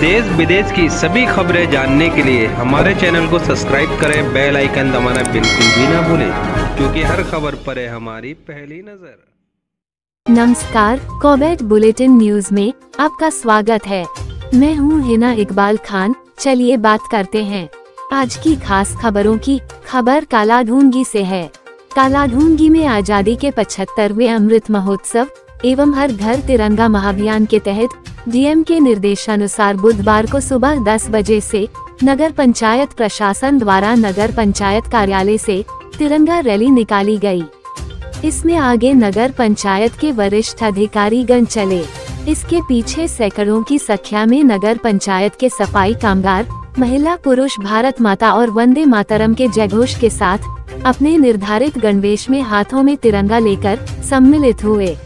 देश विदेश की सभी खबरें जानने के लिए हमारे चैनल को सब्सक्राइब करें, बेल आइकन दबाना बिल्कुल भी ना भूलें, क्योंकि हर खबर पर है हमारी पहली नज़र। नमस्कार कॉबेट बुलेटिन न्यूज़ में आपका स्वागत है। मैं हूँ हिना इकबाल खान, चलिए बात करते हैं। आज की खास खबरों की खबर काला कालाढूँगी से है। कालाढूँगी में आज़ादी के पचहत्तरवे अमृत महोत्सव एवं हर घर तिरंगा महाअभियान के तहत डीएम के निर्देशानुसार बुधवार को सुबह 10 बजे से नगर पंचायत प्रशासन द्वारा नगर पंचायत कार्यालय से तिरंगा रैली निकाली गई। इसमें आगे नगर पंचायत के वरिष्ठ अधिकारी गण चले इसके पीछे सैकड़ों की संख्या में नगर पंचायत के सफ़ाई कामगार, महिला पुरुष भारत माता और वंदे मातरम के जयघोष के साथ अपने निर्धारित गणवेश में हाथों में तिरंगा लेकर सम्मिलित हुए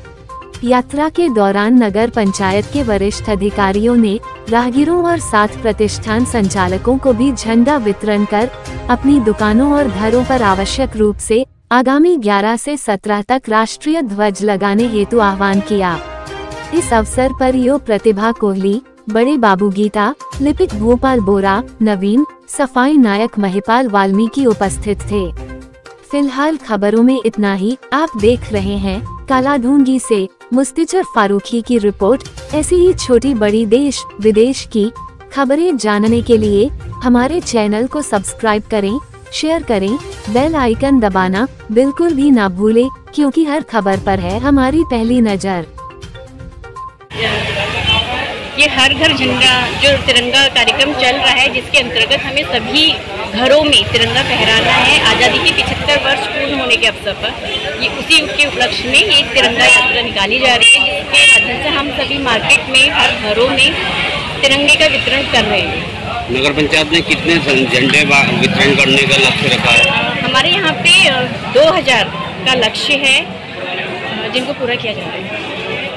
यात्रा के दौरान नगर पंचायत के वरिष्ठ अधिकारियों ने राहगीरों और साथ प्रतिष्ठान संचालकों को भी झंडा वितरण कर अपनी दुकानों और घरों पर आवश्यक रूप से आगामी 11 से 17 तक राष्ट्रीय ध्वज लगाने हेतु आह्वान किया। इस अवसर पर यो प्रतिभा कोहली, बड़े बाबू गीता, लिपिक भोपाल बोरा, नवीन, सफ़ाई नायक महिपाल वाल्मीकि उपस्थित थे। फ़िलहाल खबरों में इतना ही, आप देख रहे हैं काला ढूँगी से। मुस्तिजर फारूकी की रिपोर्ट, ऐसी ही छोटी बड़ी देश, विदेश की खबरें जानने के लिए हमारे चैनल को सब्सक्राइब करें, शेयर करें, बेल आइकन दबाना बिल्कुल भी ना भूलें, क्योंकि हर खबर पर है हमारी पहली नज़र। ये हर घर झंडा, जो तिरंगा कार्यक्रम चल रहा है, जिसके अंतर्गत हमें सभी घरों में तिरंगा फहराना है। आज़ादी के पिछहत्तर वर्ष पूर्ण होने के अवसर पर ये उसी के उपलक्ष्य में ये तिरंगा यात्रा निकाली जा रही है जिसके माध्यम से हम सभी मार्केट में हर घरों में तिरंगे का वितरण कर रहे हैं। नगर पंचायत ने कितने झंडे वितरण करने का लक्ष्य रखा है? हमारे यहाँ पे दो हज़ार का लक्ष्य है जिनको पूरा किया जा रहा है।